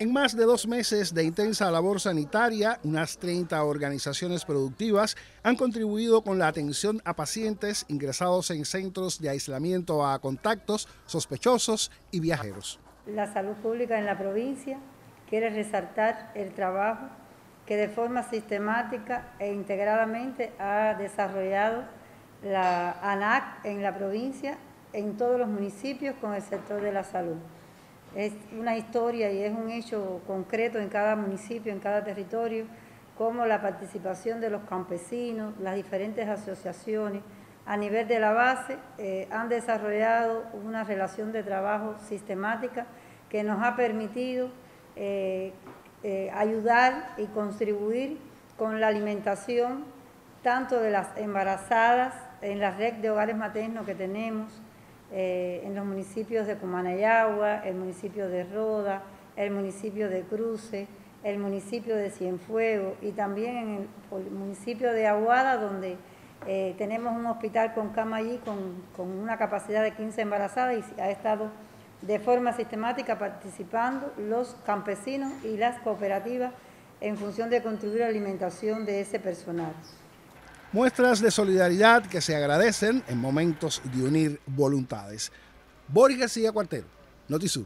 En más de dos meses de intensa labor sanitaria, unas 30 organizaciones productivas han contribuido con la atención a pacientes ingresados en centros de aislamiento a contactos sospechosos y viajeros. La salud pública en la provincia quiere resaltar el trabajo que de forma sistemática e integradamente ha desarrollado la ANAC en la provincia, en todos los municipios con el sector de la salud. Es una historia y es un hecho concreto en cada municipio, en cada territorio, como la participación de los campesinos, las diferentes asociaciones, a nivel de la base, eh, han desarrollado una relación de trabajo sistemática que nos ha permitido eh, eh, ayudar y contribuir con la alimentación tanto de las embarazadas en la red de hogares maternos que tenemos, eh, en los municipios de Cumanayagua, el municipio de Roda, el municipio de Cruce, el municipio de Cienfuegos y también en el, municipio de Aguada, donde eh, tenemos un hospital con cama allí con, con, una capacidad de 15 embarazadas y ha estado de forma sistemática participando los campesinos y las cooperativas en función de contribuir a la alimentación de ese personal. Muestras de solidaridad que se agradecen en momentos de unir voluntades. Boris García Cuartero, Notisur.